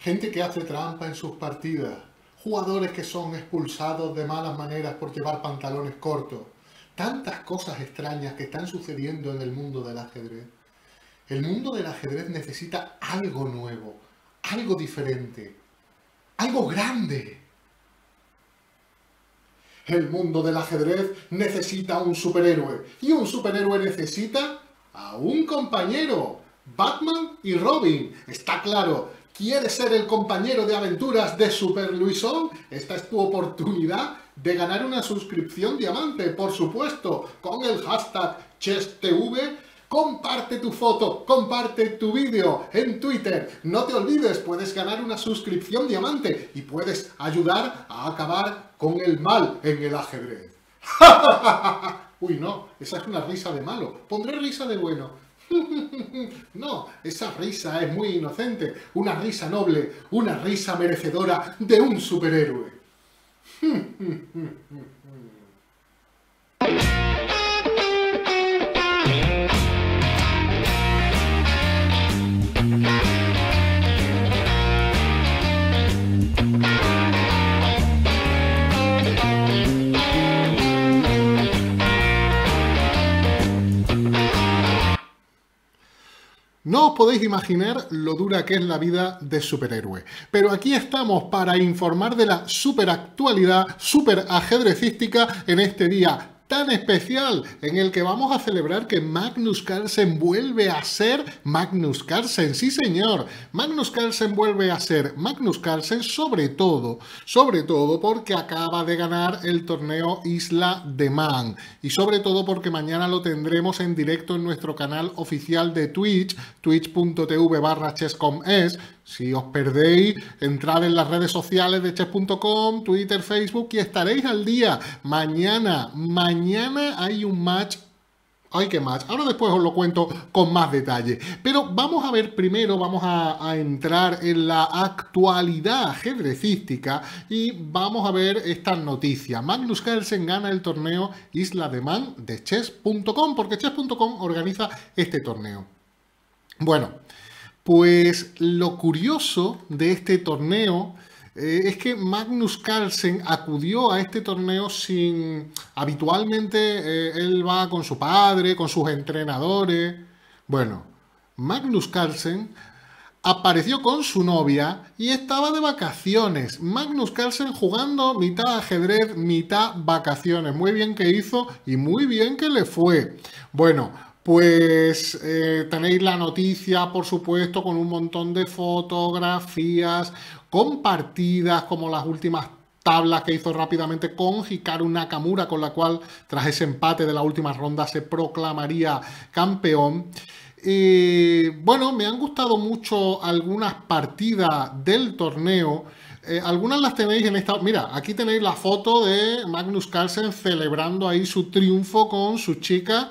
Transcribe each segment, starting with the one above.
gente que hace trampa en sus partidas, jugadores que son expulsados de malas maneras por llevar pantalones cortos, tantas cosas extrañas que están sucediendo en el mundo del ajedrez. El mundo del ajedrez necesita algo nuevo, algo diferente, algo grande. El mundo del ajedrez necesita un superhéroe y un superhéroe necesita a un compañero. Batman y Robin, está claro. ¿Quieres ser el compañero de aventuras de Super Luisón? Esta es tu oportunidad de ganar una suscripción diamante, por supuesto, con el hashtag ChessTV Comparte tu foto, comparte tu vídeo en Twitter. No te olvides, puedes ganar una suscripción diamante y puedes ayudar a acabar con el mal en el ajedrez. Uy, no, esa es una risa de malo. Pondré risa de bueno. No, esa risa es muy inocente, una risa noble, una risa merecedora de un superhéroe. No os podéis imaginar lo dura que es la vida de superhéroe. Pero aquí estamos para informar de la superactualidad, super ajedrecística en este día tan especial en el que vamos a celebrar que Magnus Carlsen vuelve a ser Magnus Carlsen, sí señor, Magnus Carlsen vuelve a ser Magnus Carlsen sobre todo, sobre todo porque acaba de ganar el torneo Isla de Man. Y sobre todo porque mañana lo tendremos en directo en nuestro canal oficial de Twitch, twitch.tv barra chesscomes, si os perdéis, entrad en las redes sociales de chess.com, Twitter, Facebook y estaréis al día. Mañana, mañana hay un match Ay, qué match. Ahora después os lo cuento con más detalle. Pero vamos a ver primero, vamos a, a, entrar en la actualidad ajedrecística y vamos a ver esta noticia. Magnus Carlsen gana el torneo Isla de Man de chess.com porque chess.com organiza este torneo. Bueno, pues lo curioso de este torneo eh, es que Magnus Carlsen acudió a este torneo sin... Habitualmente eh, él va con su padre, con sus entrenadores. Bueno, Magnus Carlsen apareció con su novia y estaba de vacaciones. Magnus Carlsen jugando mitad ajedrez, mitad vacaciones. Muy bien que hizo y muy bien que le fue. Bueno, pues eh, tenéis la noticia, por supuesto, con un montón de fotografías compartidas, como las últimas tablas que hizo rápidamente con Hikaru Nakamura, con la cual tras ese empate de la última ronda se proclamaría campeón. Y bueno, me han gustado mucho algunas partidas del torneo. Eh, algunas las tenéis en esta. Mira, aquí tenéis la foto de Magnus Carlsen celebrando ahí su triunfo con su chica.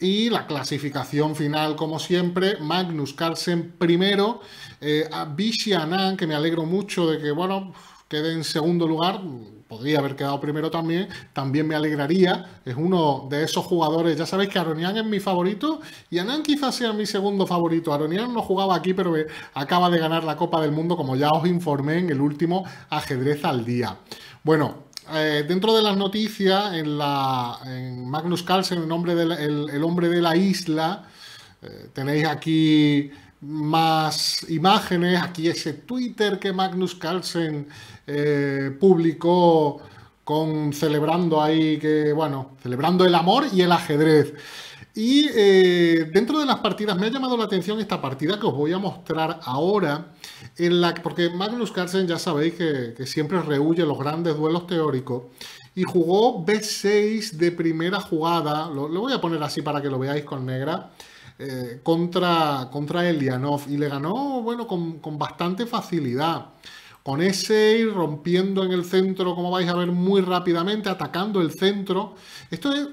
Y la clasificación final, como siempre, Magnus Carlsen primero, eh, a Vichy Anand, que me alegro mucho de que, bueno, quede en segundo lugar, podría haber quedado primero también, también me alegraría, es uno de esos jugadores, ya sabéis que Aronian es mi favorito y Anand quizás sea mi segundo favorito, Aronian no jugaba aquí pero acaba de ganar la Copa del Mundo como ya os informé en el último ajedrez al día. Bueno, eh, dentro de las noticias, en, la, Magnus Carlsen, el, hombre de la, el, hombre de la isla, eh, tenéis aquí más imágenes, aquí ese Twitter que Magnus Carlsen eh, publicó con celebrando ahí que, bueno, celebrando el amor y el ajedrez. Y dentro de las partidas me ha llamado la atención esta partida que os voy a mostrar ahora la, porque Magnus Carlsen ya sabéis que, siempre rehuye los grandes duelos teóricos y jugó B6 de primera jugada, lo, voy a poner así para que lo veáis con negra, eh, contra, contra Elianov y le ganó, bueno, con, con bastante facilidad. Con ese rompiendo en el centro, como vais a ver muy rápidamente, atacando el centro. Esto es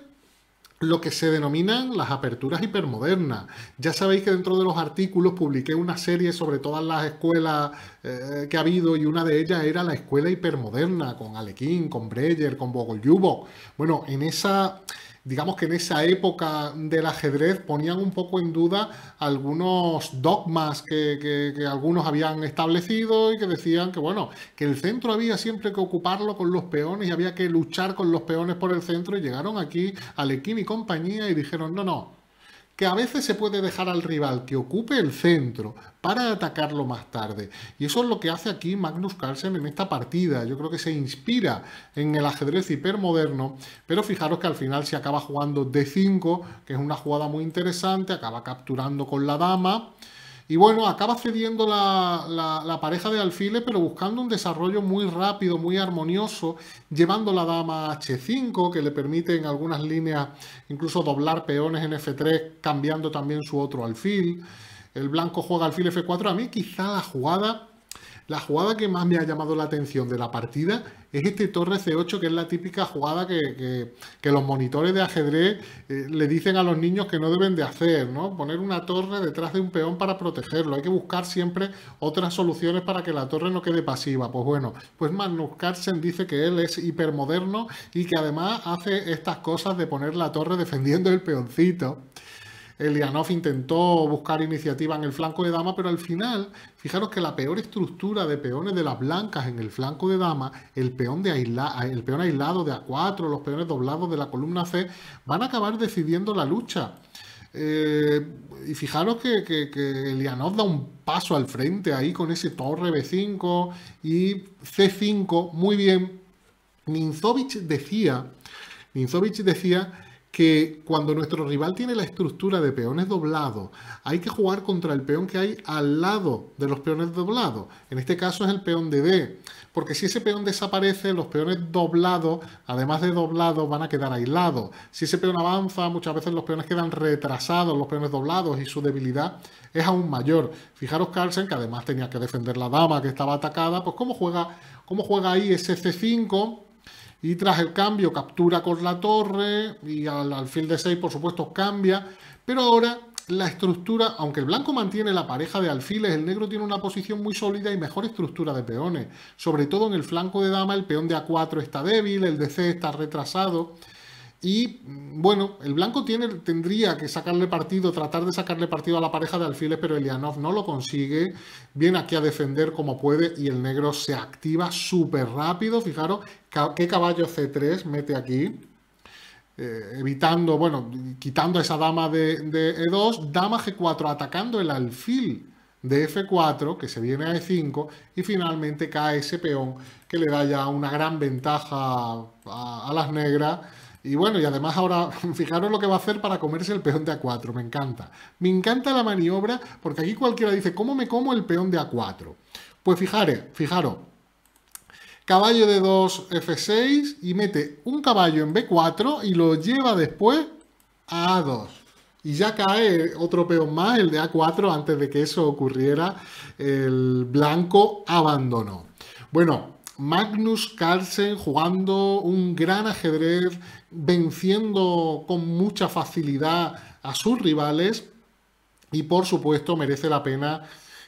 lo que se denominan las aperturas hipermodernas. Ya sabéis que dentro de los artículos publiqué una serie sobre todas las escuelas eh, que ha habido y una de ellas era la escuela hipermoderna con Alekhine, con Breyer, con Bogolyubov. Bueno, en esa digamos que en esa época del ajedrez ponían un poco en duda algunos dogmas que, algunos habían establecido y que decían que, bueno, que el centro había siempre que ocuparlo con los peones y había que luchar con los peones por el centro y llegaron aquí Alequín y compañía y dijeron, no, no, que a veces se puede dejar al rival que ocupe el centro para atacarlo más tarde. Y eso es lo que hace aquí Magnus Carlsen en esta partida. Yo creo que se inspira en el ajedrez hipermoderno, pero fijaros que al final se acaba jugando D5, que es una jugada muy interesante, acaba capturando con la dama. Y bueno, acaba cediendo la, pareja de alfiles, pero buscando un desarrollo muy rápido, muy armonioso, llevando la dama a H5, que le permite en algunas líneas incluso doblar peones en F3, cambiando también su otro alfil. El blanco juega alfil F4. A mí quizá la jugada la jugada que más me ha llamado la atención de la partida es este torre C8, que es la típica jugada que, los monitores de ajedrez eh, le dicen a los niños que no deben de hacer, ¿no? Poner una torre detrás de un peón para protegerlo. Hay que buscar siempre otras soluciones para que la torre no quede pasiva. Pues bueno, pues Magnus Carlsen dice que él es hipermoderno y que además hace estas cosas de poner la torre defendiendo el peoncito. Elianov intentó buscar iniciativa en el flanco de dama, pero al final, fijaros que la peor estructura de peones de las blancas en el flanco de dama, el peón, de el peón aislado de A4, los peones doblados de la columna C, van a acabar decidiendo la lucha. Eh, y fijaros que, que, Elianov da un paso al frente ahí con ese torre B5 y C5, muy bien. Ninzovic decía, Ninzovic decía que cuando nuestro rival tiene la estructura de peones doblados, hay que jugar contra el peón que hay al lado de los peones doblados. En este caso es el peón de D, porque si ese peón desaparece, los peones doblados, además de doblados, van a quedar aislados. Si ese peón avanza, muchas veces los peones quedan retrasados, los peones doblados, y su debilidad es aún mayor. Fijaros Carlsen, que además tenía que defender la dama que estaba atacada, pues cómo juega, cómo juega ahí ese C5 y tras el cambio captura con la torre y al alfil de 6 por supuesto cambia, pero ahora la estructura, aunque el blanco mantiene la pareja de alfiles, el negro tiene una posición muy sólida y mejor estructura de peones. Sobre todo en el flanco de dama el peón de A4 está débil, el de C está retrasado y bueno, el blanco tiene, tendría que sacarle partido, tratar de sacarle partido a la pareja de alfiles, pero Elianov no lo consigue. Viene aquí a defender como puede y el negro se activa súper rápido. Fijaros qué caballo C3 mete aquí. Eh, evitando, bueno, quitando esa dama de, de E2, dama G4 atacando el alfil de F4 que se viene a E5 y finalmente cae ese peón que le da ya una gran ventaja a las negras y bueno, y además ahora, fijaros lo que va a hacer para comerse el peón de A4, me encanta. Me encanta la maniobra, porque aquí cualquiera dice, ¿cómo me como el peón de A4? Pues fijaros, fijaros, caballo de 2 F6 y mete un caballo en B4 y lo lleva después a A2. Y ya cae otro peón más, el de A4, antes de que eso ocurriera, el blanco abandonó. Bueno, Magnus Carlsen jugando un gran ajedrez, venciendo con mucha facilidad a sus rivales. Y por supuesto merece la pena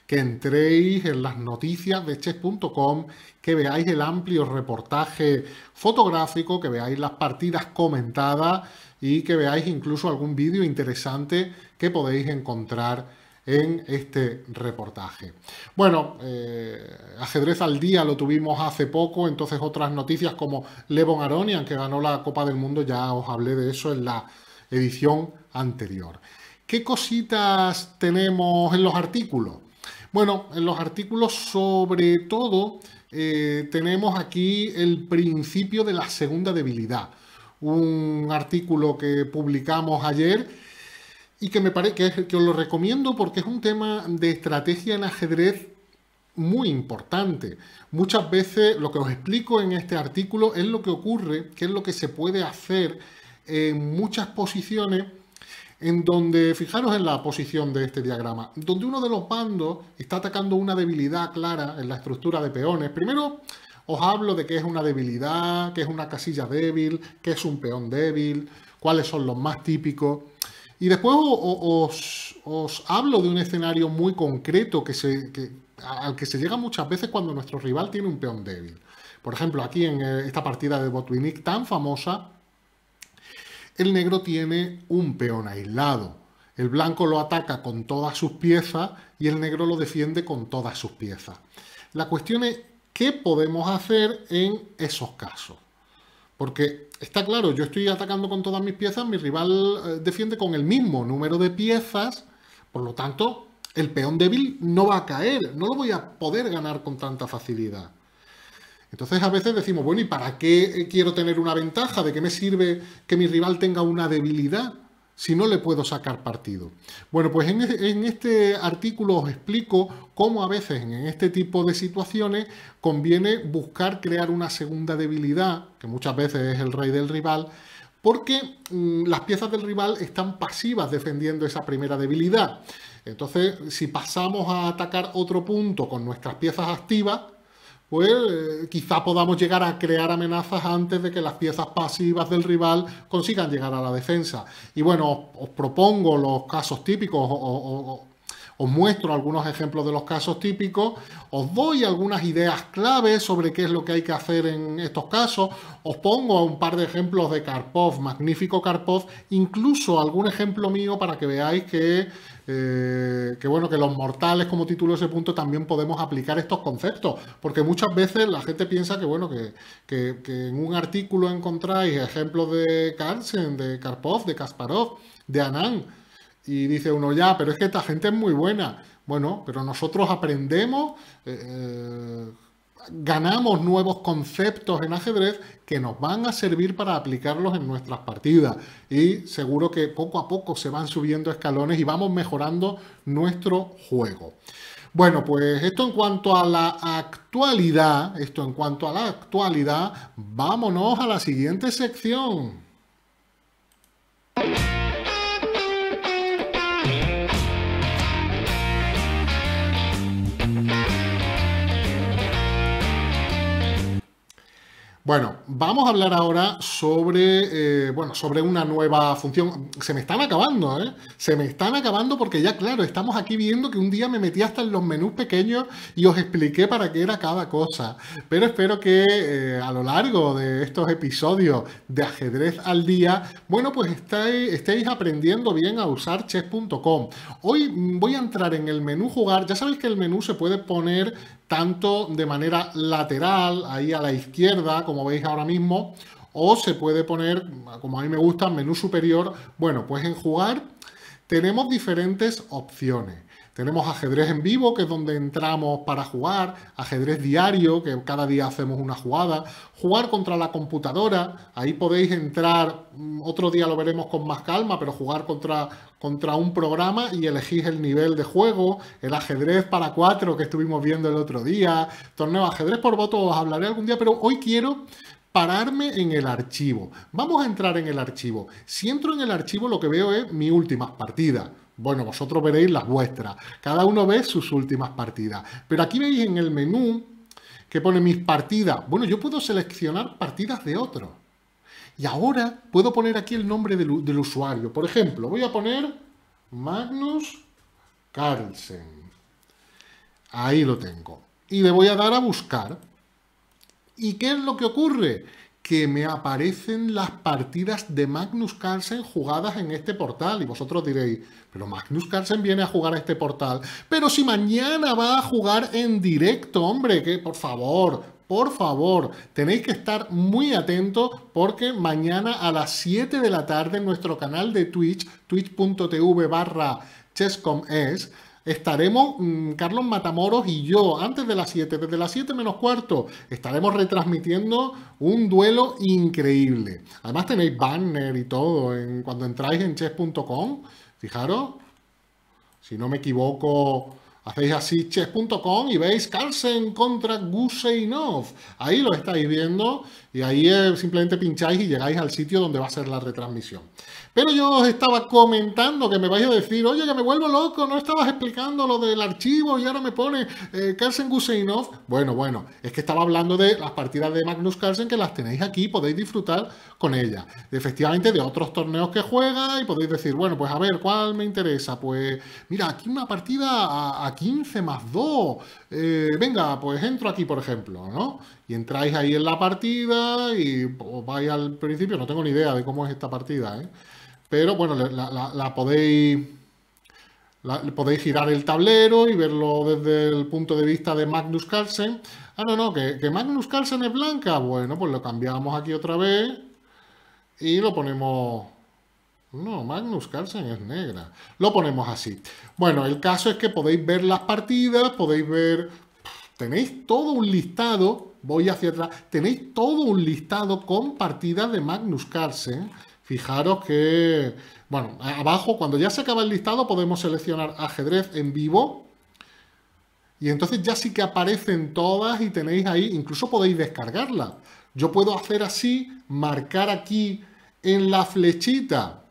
que entréis en las noticias de chess.com, que veáis el amplio reportaje fotográfico, que veáis las partidas comentadas y que veáis incluso algún vídeo interesante que podéis encontrar en este reportaje. Bueno, eh, ajedrez al día lo tuvimos hace poco, entonces otras noticias como Levon Aronian, que ganó la Copa del Mundo, ya os hablé de eso en la edición anterior. ¿Qué cositas tenemos en los artículos? Bueno, en los artículos sobre todo eh, tenemos aquí el principio de la segunda debilidad. Un artículo que publicamos ayer y que me parece que, os lo recomiendo porque es un tema de estrategia en ajedrez muy importante. Muchas veces lo que os explico en este artículo es lo que ocurre, qué es lo que se puede hacer en muchas posiciones en donde, fijaros en la posición de este diagrama, donde uno de los bandos está atacando una debilidad clara en la estructura de peones. Primero os hablo de qué es una debilidad, qué es una casilla débil, qué es un peón débil, cuáles son los más típicos. Y después os, hablo de un escenario muy concreto que se, al que se llega muchas veces cuando nuestro rival tiene un peón débil. Por ejemplo, aquí en eh, esta partida de Botvinnik tan famosa, el negro tiene un peón aislado. El blanco lo ataca con todas sus piezas y el negro lo defiende con todas sus piezas. La cuestión es qué podemos hacer en esos casos. Porque está claro, yo estoy atacando con todas mis piezas, mi rival eh, defiende con el mismo número de piezas, por lo tanto, el peón débil no va a caer, no lo voy a poder ganar con tanta facilidad. Entonces a veces decimos, bueno, ¿y para qué quiero tener una ventaja? ¿De qué me sirve que mi rival tenga una debilidad si no le puedo sacar partido? Bueno, pues en, este artículo os explico cómo a veces en este tipo de situaciones conviene buscar crear una segunda debilidad, que muchas veces es el rey del rival, porque mm, las piezas del rival están pasivas defendiendo esa primera debilidad. Entonces, si pasamos a atacar otro punto con nuestras piezas activas, pues eh, quizá podamos llegar a crear amenazas antes de que las piezas pasivas del rival consigan llegar a la defensa. Y bueno, os, propongo los casos típicos, os muestro algunos ejemplos de los casos típicos, os doy algunas ideas claves sobre qué es lo que hay que hacer en estos casos, os pongo un par de ejemplos de Karpov, magnífico Karpov, incluso algún ejemplo mío para que veáis que eh, que bueno, que los mortales, como título ese punto, también podemos aplicar estos conceptos, porque muchas veces la gente piensa que bueno, que, en un artículo encontráis ejemplos de Carlsen, de Karpov, de Kasparov, de Anand, y dice uno ya, pero es que esta gente es muy buena. Bueno, pero nosotros aprendemos. Eh, eh, ganamos nuevos conceptos en ajedrez que nos van a servir para aplicarlos en nuestras partidas. Y seguro que poco a poco se van subiendo escalones y vamos mejorando nuestro juego. Bueno, pues esto en cuanto a la actualidad, esto en cuanto a la actualidad, vámonos a la siguiente sección. Bueno, vamos a hablar ahora sobre, eh, bueno, sobre una nueva función. Se me están acabando, ¿eh? Se me están acabando porque ya, claro, estamos aquí viendo que un día me metí hasta en los menús pequeños y os expliqué para qué era cada cosa. Pero espero que eh, a lo largo de estos episodios de ajedrez al día, bueno, pues estéis, aprendiendo bien a usar chess.com. Hoy voy a entrar en el menú jugar. Ya sabéis que el menú se puede poner tanto de manera lateral, ahí a la izquierda, como veis ahora mismo, o se puede poner, como a mí me gusta, menú superior. Bueno, pues en jugar tenemos diferentes opciones. Tenemos ajedrez en vivo, que es donde entramos para jugar, ajedrez diario, que cada día hacemos una jugada, jugar contra la computadora, ahí podéis entrar, mm, otro día lo veremos con más calma, pero jugar contra, contra un programa y elegís el nivel de juego, el ajedrez para cuatro que estuvimos viendo el otro día, torneo ajedrez por voto, os hablaré algún día, pero hoy quiero pararme en el archivo. Vamos a entrar en el archivo. Si entro en el archivo lo que veo es mi últimas partidas. Bueno, vosotros veréis las vuestras. Cada uno ve sus últimas partidas. Pero aquí veis en el menú que pone mis partidas. Bueno, yo puedo seleccionar partidas de otro. Y ahora puedo poner aquí el nombre del, usuario. Por ejemplo, voy a poner Magnus Carlsen. Ahí lo tengo. Y le voy a dar a buscar. ¿Y qué es lo que ocurre? que me aparecen las partidas de Magnus Carlsen jugadas en este portal. Y vosotros diréis, pero Magnus Carlsen viene a jugar a este portal. Pero si mañana va a jugar en directo, hombre, que por favor, por favor, tenéis que estar muy atentos porque mañana a las 7 de la tarde en nuestro canal de Twitch, twitch.tv barra chesscomes, estaremos, mm, Carlos Matamoros y yo, antes de las 7, desde las 7 menos cuarto, estaremos retransmitiendo un duelo increíble. Además tenéis banner y todo cuando entráis en chess.com. Fijaros, si no me equivoco, hacéis así chess.com y veis Carlsen contra Guseinov. Ahí lo estáis viendo y ahí simplemente pincháis y llegáis al sitio donde va a ser la retransmisión. Pero yo os estaba comentando que me vais a decir, oye, que me vuelvo loco, no estabas explicando lo del archivo y ahora me pone eh, Carlsen Guseinov. Bueno, bueno, es que estaba hablando de las partidas de Magnus Carlsen que las tenéis aquí, podéis disfrutar con ellas. Efectivamente, de otros torneos que juega y podéis decir, bueno, pues a ver, ¿cuál me interesa? Pues mira, aquí una partida a, 15 más 2. Eh, venga, pues entro aquí, por ejemplo, ¿no? Y entráis ahí en la partida y os vais al principio, no tengo ni idea de cómo es esta partida, ¿eh? pero bueno, la, podéis... podéis girar el tablero y verlo desde el punto de vista de Magnus Carlsen. Ah, no, no, que, que Magnus Carlsen es blanca. Bueno, pues lo cambiamos aquí otra vez y lo ponemos... No, Magnus Carlsen es negra. Lo ponemos así. Bueno, el caso es que podéis ver las partidas, podéis ver... Tenéis todo un listado, voy hacia atrás, tenéis todo un listado con partidas de Magnus Carlsen. Fijaros que, bueno, abajo, cuando ya se acaba el listado, podemos seleccionar ajedrez en vivo. Y entonces ya sí que aparecen todas y tenéis ahí, incluso podéis descargarla. Yo puedo hacer así, marcar aquí en la flechita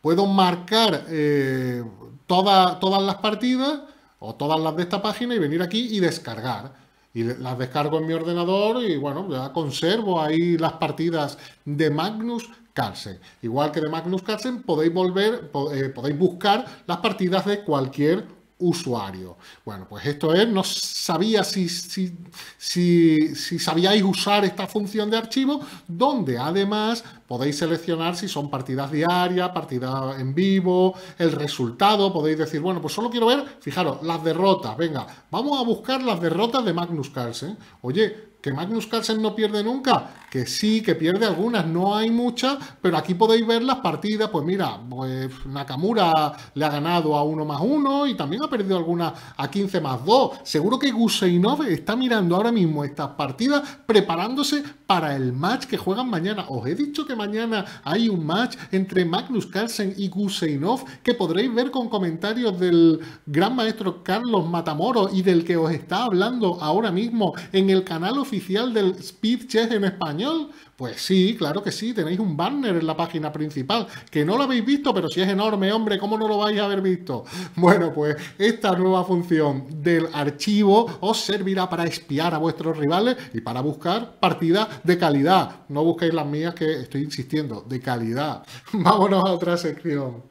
puedo marcar eh, todas las partidas o todas las de esta página y venir aquí y descargar. Y las descargo en mi ordenador y bueno, ya conservo ahí las partidas de Magnus Carlsen. Igual que de Magnus Carlsen podéis volver, eh, podéis buscar las partidas de cualquier usuario. Bueno, pues esto es, no sabía si, si, si, si, sabíais usar esta función de archivo, donde además podéis seleccionar si son partidas diarias, partidas en vivo, el resultado, podéis decir, bueno, pues solo quiero ver, fijaros, las derrotas, venga, vamos a buscar las derrotas de Magnus Carlsen. Oye, ¿Que Magnus Carlsen no pierde nunca? Que sí, que pierde algunas, no hay muchas, pero aquí podéis ver las partidas, pues mira, pues Nakamura le ha ganado a 1 más 1 y también ha perdido algunas a 15 más 2. Seguro que Guseinov está mirando ahora mismo estas partidas preparándose para el match que juegan mañana. Os he dicho que mañana hay un match entre Magnus Carlsen y Guseinov que podréis ver con comentarios del gran maestro Carlos Matamoro y del que os está hablando ahora mismo en el canal oficial del Speed Chess en español? Pues sí, claro que sí, tenéis un banner en la página principal, que no lo habéis visto, pero si es enorme, hombre, ¿cómo no lo vais a haber visto? Bueno, pues esta nueva función del archivo os servirá para espiar a vuestros rivales y para buscar partidas de calidad. No busquéis las mías que estoy insistiendo, de calidad. Vámonos a otra sección.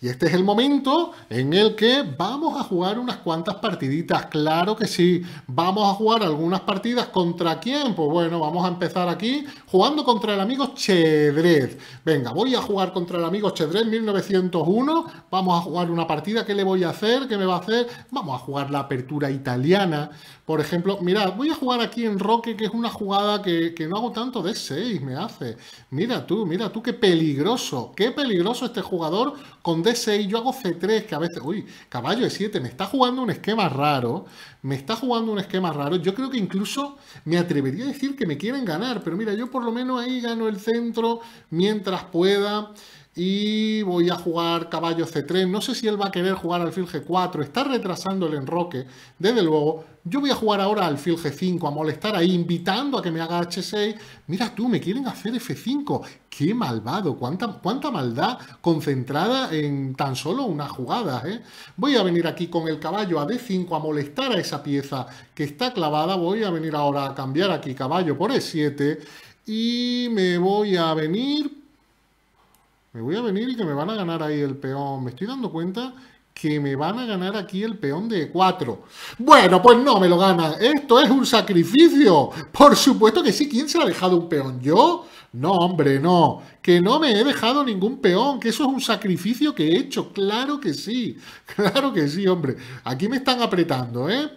Y este es el momento en el que vamos a jugar unas cuantas partiditas. Claro que sí. Vamos a jugar algunas partidas. ¿Contra quién? Pues bueno, vamos a empezar aquí jugando contra el amigo Chedrez. Venga, voy a jugar contra el amigo Chedrez 1901. Vamos a jugar una partida. ¿Qué le voy a hacer? ¿Qué me va a hacer? Vamos a jugar la apertura italiana. Por ejemplo, mirad, voy a jugar aquí en Roque, que es una jugada que, que no hago tanto de 6, me hace. Mira tú, mira tú, qué peligroso. Qué peligroso este jugador con D6, yo hago C3, que a veces, uy, caballo de 7, me está jugando un esquema raro, me está jugando un esquema raro, yo creo que incluso me atrevería a decir que me quieren ganar, pero mira, yo por lo menos ahí gano el centro mientras pueda y voy a jugar caballo C3. No sé si él va a querer jugar alfil G4, está retrasando el enroque, desde luego. Yo voy a jugar ahora alfil G5, a molestar ahí, invitando a que me haga H6. Mira tú, me quieren hacer F5. ¡Qué malvado! ¿Cuánta, cuánta maldad concentrada en tan solo una jugada! ¿eh? Voy a venir aquí con el caballo a D5 a molestar a esa pieza que está clavada. Voy a venir ahora a cambiar aquí caballo por E7 y me voy a venir me voy a venir y que me van a ganar ahí el peón. Me estoy dando cuenta que me van a ganar aquí el peón de 4. Bueno, pues no me lo gana. Esto es un sacrificio. Por supuesto que sí. ¿Quién se ha dejado un peón? ¿Yo? No, hombre, no. Que no me he dejado ningún peón. Que eso es un sacrificio que he hecho. Claro que sí. Claro que sí, hombre. Aquí me están apretando, ¿eh?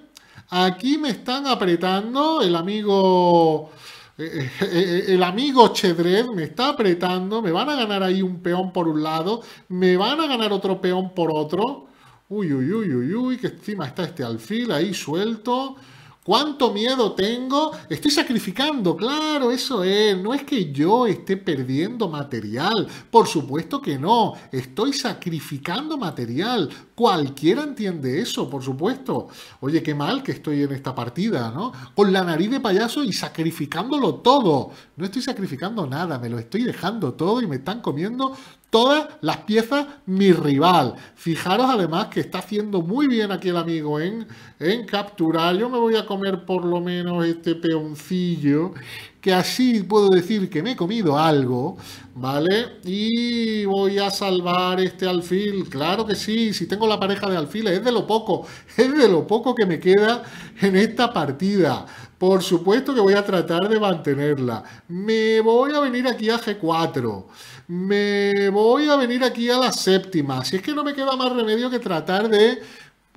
Aquí me están apretando el amigo... Eh, eh, eh, el amigo Chedred me está apretando, me van a ganar ahí un peón por un lado, me van a ganar otro peón por otro. Uy, uy, uy, uy, uy, que encima está este alfil ahí suelto. ¿Cuánto miedo tengo? Estoy sacrificando, claro, eso es. No es que yo esté perdiendo material. Por supuesto que no. Estoy sacrificando material. Cualquiera entiende eso, por supuesto. Oye, qué mal que estoy en esta partida, ¿no? Con la nariz de payaso y sacrificándolo todo. No estoy sacrificando nada, me lo estoy dejando todo y me están comiendo todas las piezas mi rival. Fijaros además que está haciendo muy bien aquí el amigo en, en capturar. Yo me voy a comer por lo menos este peoncillo, que así puedo decir que me he comido algo, ¿vale? Y voy a salvar este alfil. Claro que sí, si tengo la pareja de alfiles, es de lo poco, es de lo poco que me queda en esta partida. Por supuesto que voy a tratar de mantenerla. Me voy a venir aquí a G4 me voy a venir aquí a la séptima. Si es que no me queda más remedio que tratar de,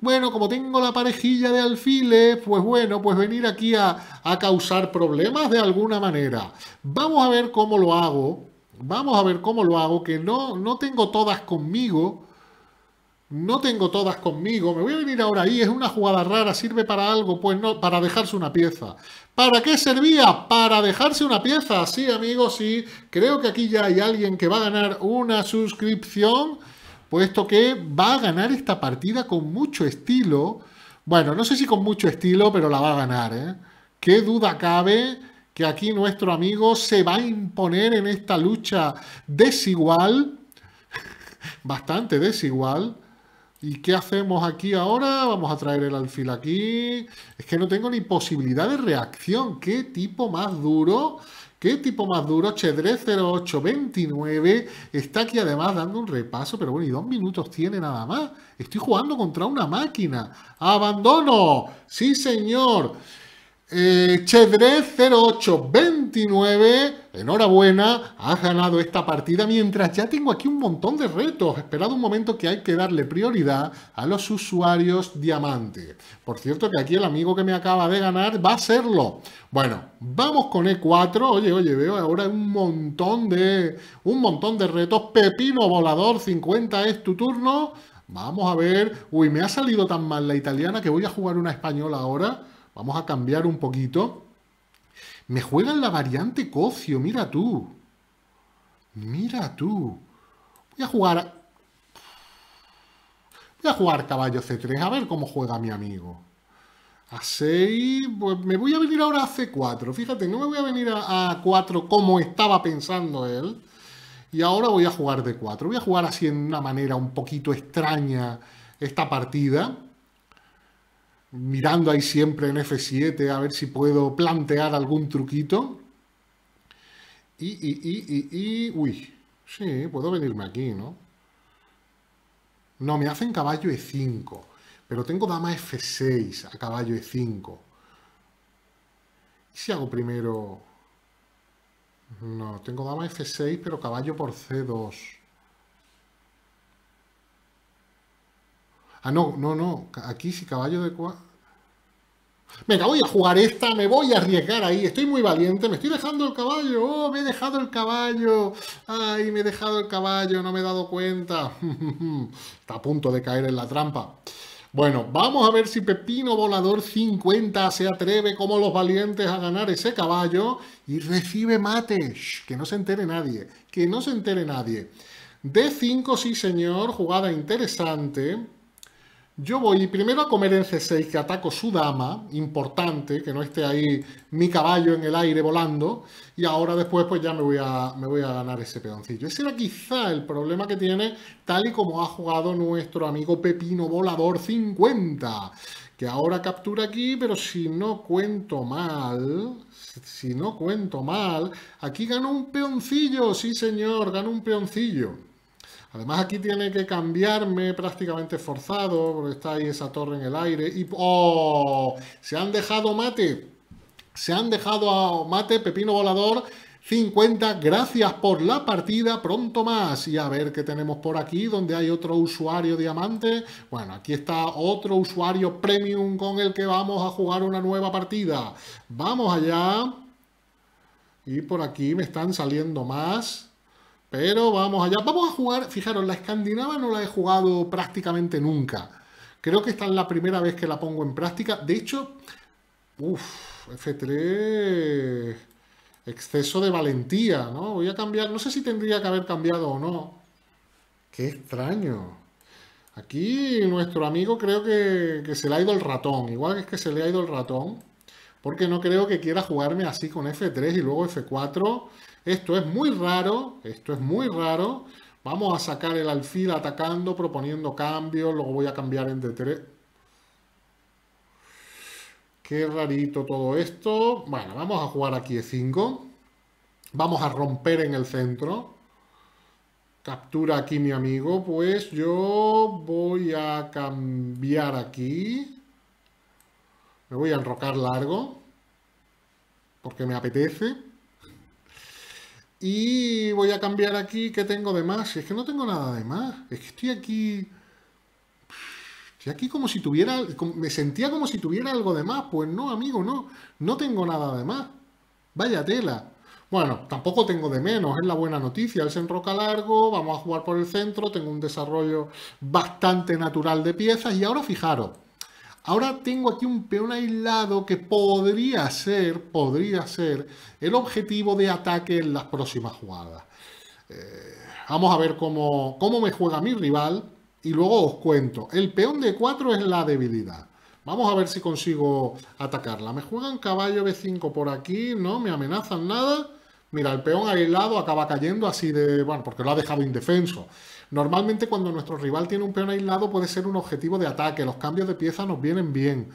bueno, como tengo la parejilla de alfiles, pues bueno, pues venir aquí a, causar problemas de alguna manera. Vamos a ver cómo lo hago. Vamos a ver cómo lo hago, que no, no tengo todas conmigo. No tengo todas conmigo. Me voy a venir ahora ahí. Es una jugada rara. ¿Sirve para algo? Pues no, para dejarse una pieza. ¿Para qué servía? Para dejarse una pieza. Sí, amigos, sí. Creo que aquí ya hay alguien que va a ganar una suscripción, puesto que va a ganar esta partida con mucho estilo. Bueno, no sé si con mucho estilo, pero la va a ganar, ¿eh? Qué duda cabe que aquí nuestro amigo se va a imponer en esta lucha desigual, bastante desigual. ¿Y qué hacemos aquí ahora? Vamos a traer el alfil aquí. Es que no tengo ni posibilidad de reacción. ¿Qué tipo más duro? ¿Qué tipo más duro? Chedrez 0829 está aquí además dando un repaso, pero bueno, y dos minutos tiene nada más. Estoy jugando contra una máquina. ¡Abandono! ¡Sí, señor! Eh, Chedrez 0829, enhorabuena, has ganado esta partida mientras ya tengo aquí un montón de retos. Esperad un momento que hay que darle prioridad a los usuarios diamante. Por cierto que aquí el amigo que me acaba de ganar va a serlo. Bueno, vamos con E4. Oye, oye, veo ahora un montón de, un montón de retos. Pepino volador 50 es tu turno. Vamos a ver. Uy, me ha salido tan mal la italiana que voy a jugar una española ahora. Vamos a cambiar un poquito. Me juegan la variante Cocio, mira tú. Mira tú. Voy a jugar... Voy a jugar caballo C3, a ver cómo juega mi amigo. A 6, pues me voy a venir ahora a C4. Fíjate, no me voy a venir a, 4 como estaba pensando él. Y ahora voy a jugar de 4. Voy a jugar así en una manera un poquito extraña esta partida mirando ahí siempre en F7 a ver si puedo plantear algún truquito. Y, y, y, y, uy, sí, puedo venirme aquí, ¿no? No, me hacen caballo E5, pero tengo dama F6 a caballo E5. ¿Y si hago primero...? No, tengo dama F6, pero caballo por C2. Ah, no, no, no. Aquí sí, caballo de 4. Venga, voy a jugar esta, me voy a arriesgar ahí. Estoy muy valiente, me estoy dejando el caballo. Oh, me he dejado el caballo. Ay, me he dejado el caballo, no me he dado cuenta. Está a punto de caer en la trampa. Bueno, vamos a ver si Pepino Volador 50 se atreve como los valientes a ganar ese caballo y recibe mate. que no se entere nadie, que no se entere nadie. D5, sí señor, jugada interesante. Yo voy primero a comer en C6, que ataco su dama, importante, que no esté ahí mi caballo en el aire volando, y ahora después pues ya me voy a, me voy a ganar ese peoncillo. Ese era quizá el problema que tiene, tal y como ha jugado nuestro amigo Pepino Volador 50, que ahora captura aquí, pero si no cuento mal, si no cuento mal, aquí ganó un peoncillo, sí señor, ganó un peoncillo. Además aquí tiene que cambiarme prácticamente forzado, porque está ahí esa torre en el aire. Y ¡oh! Se han dejado mate. Se han dejado a mate, pepino volador. 50, gracias por la partida, pronto más. Y a ver qué tenemos por aquí, donde hay otro usuario diamante. Bueno, aquí está otro usuario premium con el que vamos a jugar una nueva partida. Vamos allá. Y por aquí me están saliendo más. Pero vamos allá. Vamos a jugar, fijaros, la escandinava no la he jugado prácticamente nunca. Creo que esta es la primera vez que la pongo en práctica. De hecho, uff, F3, exceso de valentía, ¿no? Voy a cambiar, no sé si tendría que haber cambiado o no. Qué extraño. Aquí nuestro amigo creo que, que se le ha ido el ratón. Igual es que se le ha ido el ratón. Porque no creo que quiera jugarme así con F3 y luego F4 esto es muy raro, esto es muy raro, Vamos a sacar el alfil atacando, proponiendo cambios. Luego voy a cambiar en D3. Qué rarito todo esto. Bueno, vamos a jugar aquí E5. Vamos a romper en el centro. Captura aquí mi amigo. Pues yo voy a cambiar aquí. Me voy a enrocar largo. Porque me apetece. Y voy a cambiar aquí. ¿Qué tengo de más? Es que no tengo nada de más. Es que estoy aquí... Estoy aquí como si tuviera... Me sentía como si tuviera algo de más. Pues no, amigo, no. No tengo nada de más. Vaya tela. Bueno, tampoco tengo de menos, es la buena noticia. Se enroca largo, vamos a jugar por el centro, tengo un desarrollo bastante natural de piezas. Y ahora fijaros, ahora tengo aquí un peón aislado que podría ser, podría ser el objetivo de ataque en las próximas jugadas. Eh, vamos a ver cómo, cómo me juega mi rival y luego os cuento. El peón de 4 es la debilidad. Vamos a ver si consigo atacarla. Me juegan caballo B5 por aquí, no me amenazan nada. Mira, el peón aislado acaba cayendo así de... Bueno, porque lo ha dejado indefenso. Normalmente cuando nuestro rival tiene un peón aislado puede ser un objetivo de ataque. Los cambios de pieza nos vienen bien.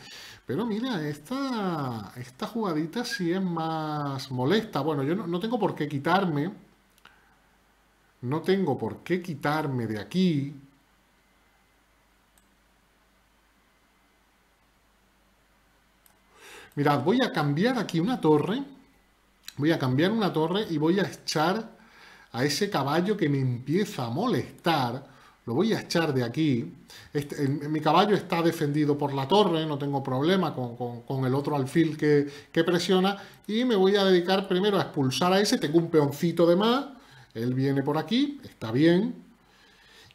Pero mira, esta, esta jugadita sí es más molesta. Bueno, yo no, no tengo por qué quitarme. No tengo por qué quitarme de aquí. Mirad, voy a cambiar aquí una torre. Voy a cambiar una torre y voy a echar a ese caballo que me empieza a molestar. Lo voy a echar de aquí. Este, mi caballo está defendido por la torre, no tengo problema con, el otro alfil que, que, presiona. Y me voy a dedicar primero a expulsar a ese. Tengo un peoncito de más. Él viene por aquí, está bien.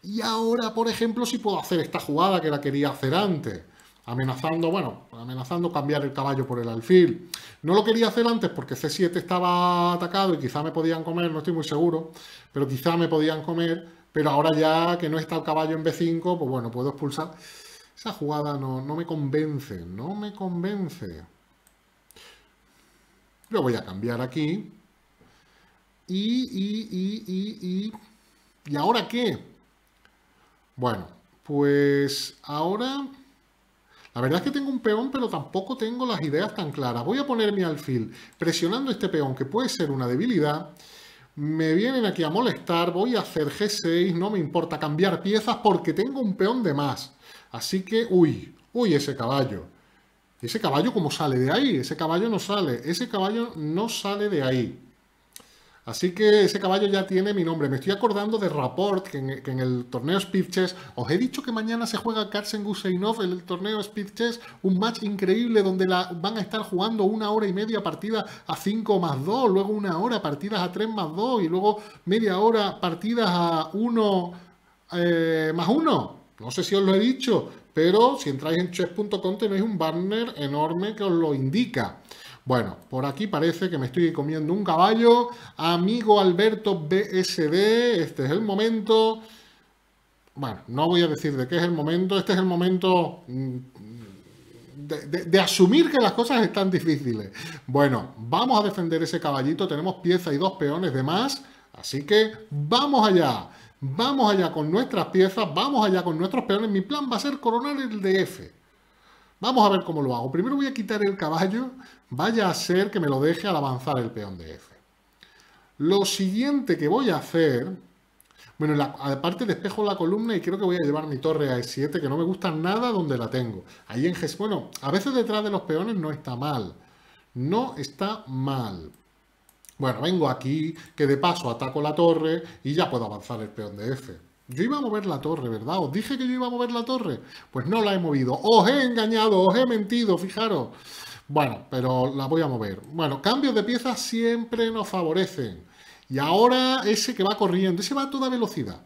Y ahora, por ejemplo, si puedo hacer esta jugada que la quería hacer antes amenazando, bueno, amenazando cambiar el caballo por el alfil. No lo quería hacer antes porque C7 estaba atacado y quizá me podían comer, no estoy muy seguro, pero quizá me podían comer, pero ahora ya que no está el caballo en B5, pues bueno, puedo expulsar. Esa jugada no, no me convence, no me convence. Lo voy a cambiar aquí. Y, y, y, y, y... ¿Y ahora qué? Bueno, pues ahora... La verdad es que tengo un peón, pero tampoco tengo las ideas tan claras. Voy a poner mi alfil presionando este peón, que puede ser una debilidad. Me vienen aquí a molestar, voy a hacer G6, no me importa cambiar piezas porque tengo un peón de más. Así que, uy, uy, ese caballo. ¿Ese caballo cómo sale de ahí? Ese caballo no sale, ese caballo no sale de ahí. Así que ese caballo ya tiene mi nombre. Me estoy acordando de Rapport, que en, el torneo Speed Chess, os he dicho que mañana se juega Karsen Guseinov en el torneo Speed Chess, un match increíble donde van a estar jugando una hora y media partida a 5 más 2, luego una hora partidas a 3 más 2 y luego media hora partidas a 1 eh, más 1. No sé si os lo he dicho, pero si entráis en chess.com tenéis un banner enorme que os lo indica. Bueno, por aquí parece que me estoy comiendo un caballo. Amigo Alberto BSD, este es el momento. Bueno, no voy a decir de qué es el momento. Este es el momento mm, de, asumir que las cosas están difíciles. Bueno, vamos a defender ese caballito. Tenemos pieza y dos peones de más. Así que vamos allá. Vamos allá con nuestras piezas. Vamos allá con nuestros peones. Mi plan va a ser coronar el DF. Vamos a ver cómo lo hago. Primero voy a quitar el caballo. Vaya a ser que me lo deje al avanzar el peón de F. Lo siguiente que voy a hacer... Bueno, aparte despejo la columna y creo que voy a llevar mi torre a E7, que no me gusta nada donde la tengo. Ahí en G... Bueno, a veces detrás de los peones no está mal. No está mal. Bueno, vengo aquí, que de paso ataco la torre y ya puedo avanzar el peón de F. Yo iba a mover la torre, ¿verdad? Os dije que yo iba a mover la torre. Pues no la he movido. Os he engañado, os he mentido, fijaros. Bueno, pero la voy a mover. Bueno, cambios de piezas siempre nos favorecen. Y ahora ese que va corriendo, ese va a toda velocidad.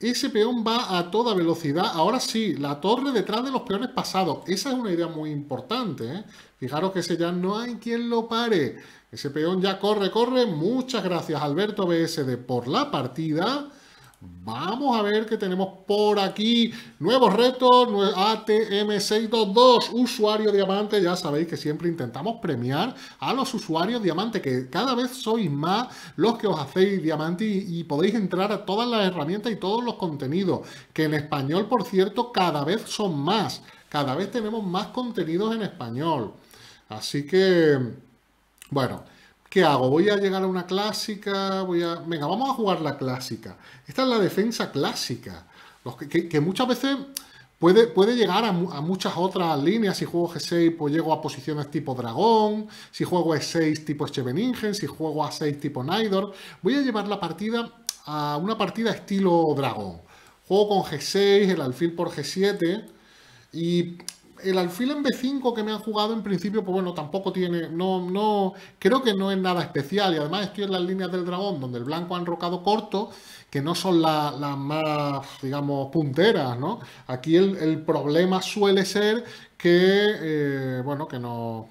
Ese peón va a toda velocidad. Ahora sí, la torre detrás de los peones pasados. Esa es una idea muy importante. ¿eh? Fijaros que ese ya no hay quien lo pare. Ese peón ya corre, corre. Muchas gracias Alberto BSD por la partida. Vamos a ver qué tenemos por aquí. Nuevos retos, ATM622, usuario diamante. Ya sabéis que siempre intentamos premiar a los usuarios diamante, que cada vez sois más los que os hacéis diamante y, y podéis entrar a todas las herramientas y todos los contenidos, que en español, por cierto, cada vez son más. Cada vez tenemos más contenidos en español. Así que, bueno, ¿Qué hago? ¿Voy a llegar a una clásica? Voy a... Venga, vamos a jugar la clásica. Esta es la defensa clásica. que, muchas veces puede, puede llegar a, muchas otras líneas. Si juego G6, pues llego a posiciones tipo dragón. Si juego E6 tipo Scheveningen. Si juego A6 tipo Nidor. Voy a llevar la partida a una partida estilo dragón. Juego con G6, el alfil por G7. Y el alfil en B5 que me han jugado en principio, pues bueno, tampoco tiene, no, no, creo que no es nada especial y además estoy en las líneas del dragón donde el blanco ha enrocado corto, que no son las más, digamos, punteras, ¿no? Aquí el, problema suele ser que, eh, bueno, que no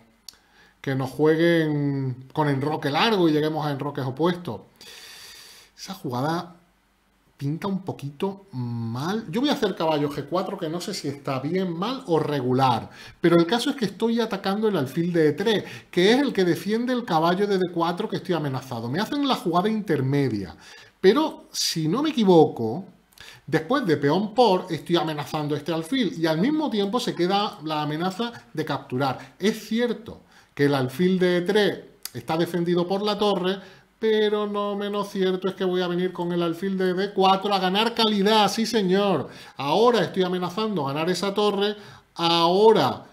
que nos jueguen con enroque largo y lleguemos a enroques opuestos. Esa jugada pinta un poquito mal. Yo voy a hacer caballo G4, que no sé si está bien, mal o regular. Pero el caso es que estoy atacando el alfil de E3, que es el que defiende el caballo de D4 que estoy amenazado. Me hacen la jugada intermedia. Pero, si no me equivoco, después de peón por, estoy amenazando este alfil. Y al mismo tiempo se queda la amenaza de capturar. Es cierto que el alfil de E3 está defendido por la torre, pero no menos cierto es que voy a venir con el alfil de D4 a ganar calidad, sí señor. Ahora estoy amenazando ganar esa torre, ahora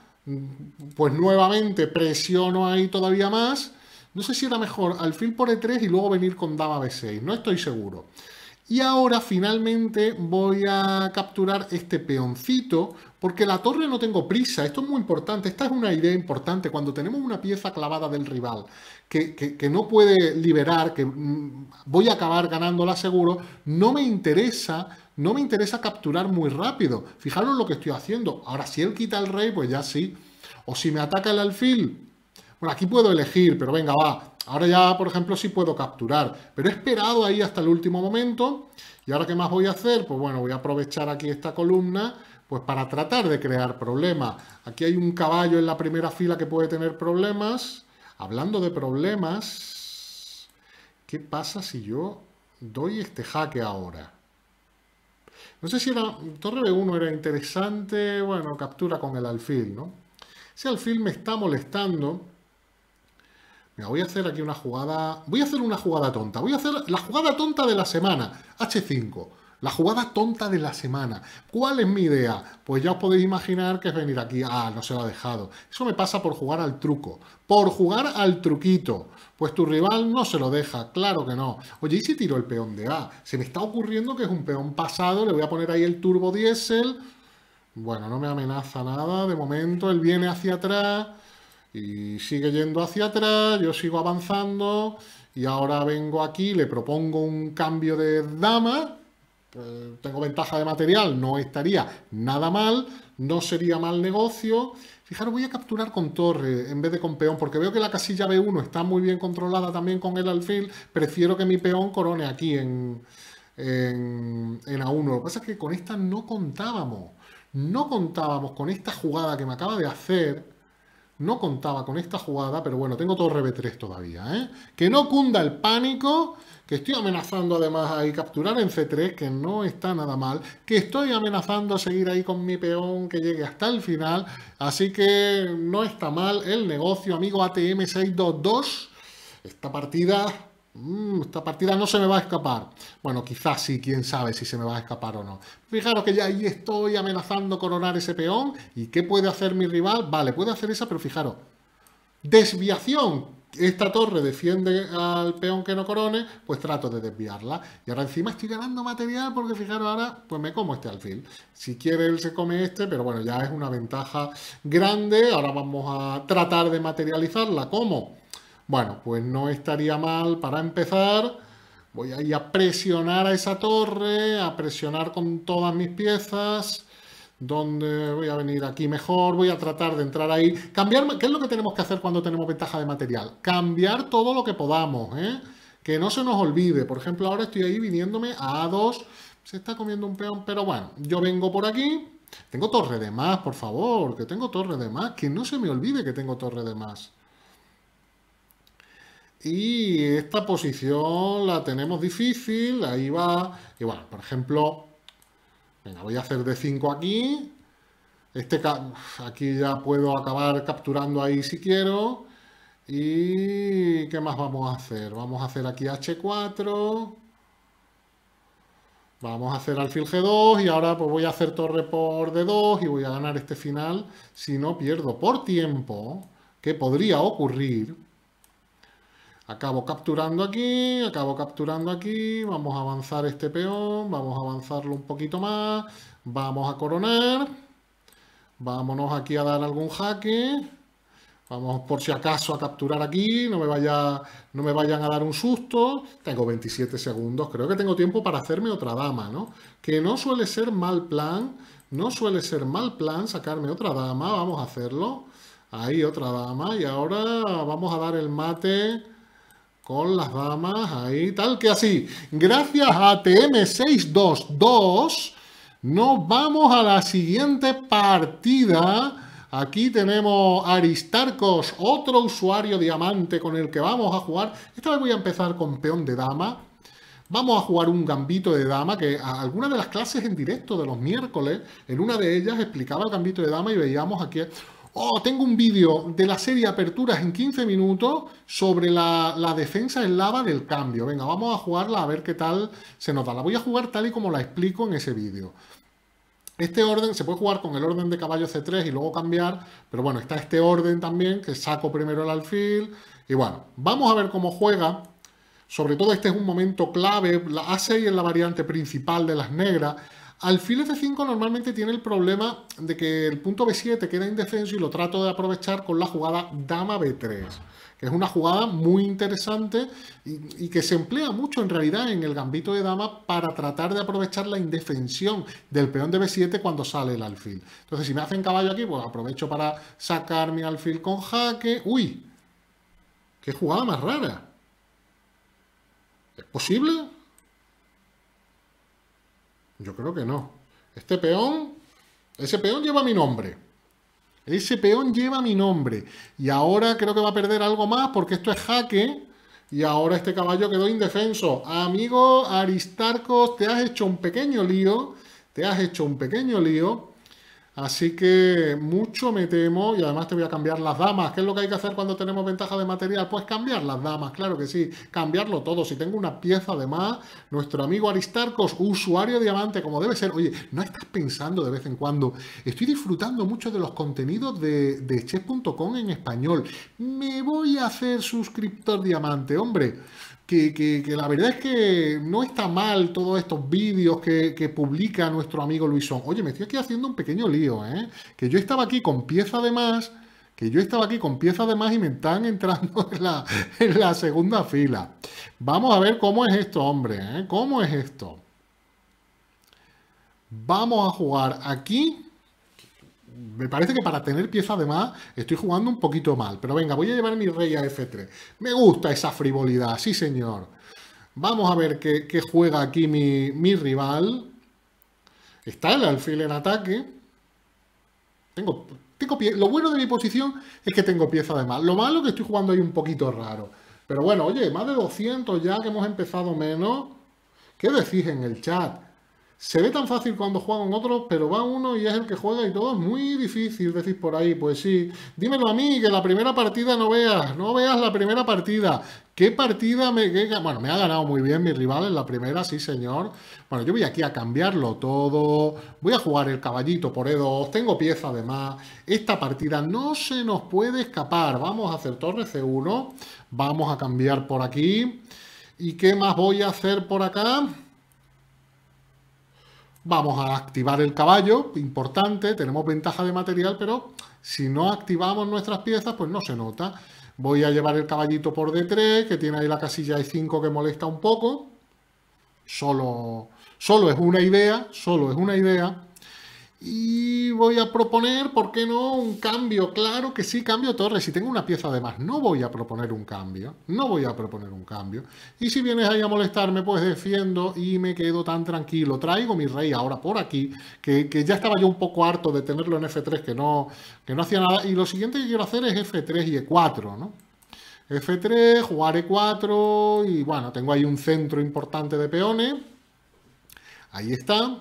pues nuevamente presiono ahí todavía más. No sé si era mejor alfil por E3 y luego venir con dama B6, no estoy seguro. Y ahora finalmente voy a capturar este peoncito porque la torre no tengo prisa. Esto es muy importante. Esta es una idea importante. Cuando tenemos una pieza clavada del rival que, no puede liberar, que mm, voy a acabar ganándola seguro, no me interesa no me interesa capturar muy rápido. Fijaros lo que estoy haciendo. Ahora, si él quita el rey, pues ya sí. O si me ataca el alfil. Bueno, aquí puedo elegir, pero venga, va. Ahora ya, por ejemplo, sí puedo capturar, pero he esperado ahí hasta el último momento. ¿Y ahora qué más voy a hacer? Pues bueno, voy a aprovechar aquí esta columna pues para tratar de crear problemas. Aquí hay un caballo en la primera fila que puede tener problemas. Hablando de problemas, ¿qué pasa si yo doy este jaque ahora? No sé si era, torre B1 era interesante, bueno, captura con el alfil, ¿no? Si alfil me está molestando, voy a hacer aquí una jugada... Voy a hacer una jugada tonta. Voy a hacer la jugada tonta de la semana. H5. La jugada tonta de la semana. ¿Cuál es mi idea? Pues ya os podéis imaginar que es venir aquí. Ah, no se lo ha dejado. Eso me pasa por jugar al truco. Por jugar al truquito. Pues tu rival no se lo deja. Claro que no. Oye, ¿y si tiro el peón de A? Se me está ocurriendo que es un peón pasado. Le voy a poner ahí el turbo diésel. Bueno, no me amenaza nada. De momento él viene hacia atrás y sigue yendo hacia atrás, yo sigo avanzando y ahora vengo aquí, le propongo un cambio de dama, pues, tengo ventaja de material, no estaría nada mal, no sería mal negocio. Fijaros, voy a capturar con torre en vez de con peón, porque veo que la casilla B1 está muy bien controlada también con el alfil, prefiero que mi peón corone aquí en, en A1. Lo que pasa es que con esta no contábamos, no contábamos con esta jugada que me acaba de hacer, no contaba con esta jugada, pero bueno, tengo torre B3 todavía, ¿eh? Que no cunda el pánico, que estoy amenazando además ahí capturar en C3, que no está nada mal, que estoy amenazando a seguir ahí con mi peón que llegue hasta el final, así que no está mal el negocio, amigo ATM 622. Esta partida Mm, esta partida no se me va a escapar. Bueno, quizás sí, quién sabe si se me va a escapar o no. Fijaros que ya ahí estoy amenazando coronar ese peón. ¿Y qué puede hacer mi rival? Vale, puede hacer esa, pero fijaros. Desviación. Esta torre defiende al peón que no corone, pues trato de desviarla. Y ahora encima estoy ganando material porque fijaros ahora, pues me como este alfil. Si quiere él se come este, pero bueno, ya es una ventaja grande. Ahora vamos a tratar de materializarla. ¿Cómo? Bueno, pues no estaría mal para empezar. Voy a ir a presionar a esa torre, a presionar con todas mis piezas. Donde voy a venir aquí mejor, voy a tratar de entrar ahí. Cambiar, ¿qué es lo que tenemos que hacer cuando tenemos ventaja de material? Cambiar todo lo que podamos, ¿eh? Que no se nos olvide. Por ejemplo, ahora estoy ahí viniéndome a A2 Se está comiendo un peón, pero bueno, yo vengo por aquí. Tengo torre de más, por favor, que tengo torre de más. Que no se me olvide que tengo torre de más. Y esta posición la tenemos difícil, ahí va. Y bueno, por ejemplo, venga, voy a hacer de 5 aquí. Este aquí ya puedo acabar capturando ahí si quiero. ¿Y qué más vamos a hacer? Vamos a hacer aquí H4. Vamos a hacer alfil G2 y ahora pues voy a hacer torre por D2 y voy a ganar este final si no pierdo por tiempo, que podría ocurrir. Acabo capturando aquí, acabo capturando aquí, vamos a avanzar este peón, vamos a avanzarlo un poquito más, vamos a coronar, vámonos aquí a dar algún jaque. Vamos por si acaso a capturar aquí, no me, vaya, no me vayan a dar un susto. Tengo 27 segundos, creo que tengo tiempo para hacerme otra dama, ¿no? Que no suele ser mal plan, no suele ser mal plan sacarme otra dama, vamos a hacerlo. Ahí otra dama y ahora vamos a dar el mate con las damas, ahí, tal que así. Gracias a TM622 nos vamos a la siguiente partida Aquí tenemos Aristarcos, otro usuario diamante con el que vamos a jugar. Esta vez voy a empezar con peón de dama. Vamos a jugar un gambito de dama que a alguna de las clases en directo de los miércoles, en una de ellas explicaba el gambito de dama y veíamos aquí... Oh, tengo un vídeo de la serie Aperturas en 15 minutos sobre la, la, defensa en lava del cambio. Venga, vamos a jugarla a ver qué tal se nos da. La voy a jugar tal y como la explico en ese vídeo. Este orden se puede jugar con el orden de caballo C3 y luego cambiar, pero bueno, está este orden también, que saco primero el alfil. Y bueno, vamos a ver cómo juega. Sobre todo este es un momento clave, la A6 es la variante principal de las negras. Alfil F5 normalmente tiene el problema de que el punto B7 queda indefenso y lo trato de aprovechar con la jugada Dama B3 que es una jugada muy interesante y, que se emplea mucho en realidad en el gambito de dama para tratar de aprovechar la indefensión del peón de B7 cuando sale el alfil. Entonces, si me hacen caballo aquí, pues aprovecho para sacar mi alfil con jaque. ¡Uy! ¡Qué jugada más rara! ¿Es posible? Yo creo que no. Este peón, ese peón lleva mi nombre. Ese peón lleva mi nombre. Y ahora creo que va a perder algo más porque esto es jaque. Y ahora este caballo quedó indefenso. Amigo Aristarcos, te has hecho un pequeño lío. Te has hecho un pequeño lío. Así que mucho me temo, y además te voy a cambiar las damas. ¿Qué es lo que hay que hacer cuando tenemos ventaja de material? Pues cambiar las damas, claro que sí, cambiarlo todo. Si tengo una pieza de más, nuestro amigo Aristarcos, usuario diamante, como debe ser. Oye, ¿no estás pensando de vez en cuando? Estoy disfrutando mucho de los contenidos de, de chess.com en español. Me voy a hacer suscriptor diamante, hombre que, la verdad es que no está mal todos estos vídeos que, publica nuestro amigo Luisón. Oye, me estoy aquí haciendo un pequeño lío, ¿eh? Que yo estaba aquí con pieza de más, que yo estaba aquí con pieza de más y me están entrando en la, segunda fila. Vamos a ver cómo es esto, hombre, ¿eh? ¿Cómo es esto? Vamos a jugar aquí me parece que para tener pieza de más estoy jugando un poquito mal. Pero venga, voy a llevar mi rey a F3. Me gusta esa frivolidad, sí señor. Vamos a ver qué, juega aquí mi, rival. Está el alfil en ataque. Tengo, tengo pie... Lo bueno de mi posición es que tengo pieza de más. Lo malo es que estoy jugando ahí un poquito raro. Pero bueno, oye, más de 200 ya que hemos empezado menos. ¿Qué decís en el chat? Se ve tan fácil cuando juegan otros, pero va uno y es el que juega y todo es muy difícil, decir por ahí, pues sí. Dímelo a mí, que la primera partida no veas, no veas la primera partida. ¿Qué partida me... Bueno, me ha ganado muy bien mi rival en la primera, sí señor. Bueno, yo voy aquí a cambiarlo todo, voy a jugar el caballito por E2, tengo pieza además. Esta partida no se nos puede escapar. Vamos a hacer torre C1, vamos a cambiar por aquí. ¿Y qué más voy a hacer por acá? Vamos a activar el caballo, importante, tenemos ventaja de material, pero si no activamos nuestras piezas, pues no se nota. Voy a llevar el caballito por D3, que tiene ahí la casilla E5 que molesta un poco. Solo, solo es una idea, solo es una idea. Y voy a proponer, ¿por qué no? Un cambio. Claro que sí, cambio torre. Si tengo una pieza de más, no voy a proponer un cambio. No voy a proponer un cambio. Y si vienes ahí a molestarme, pues defiendo y me quedo tan tranquilo. Traigo mi rey ahora por aquí, que, ya estaba yo un poco harto de tenerlo en F3, que no, que no hacía nada. Y lo siguiente que quiero hacer es F3 y E4, ¿no? F3, jugar E4 y bueno, tengo ahí un centro importante de peones. Ahí está.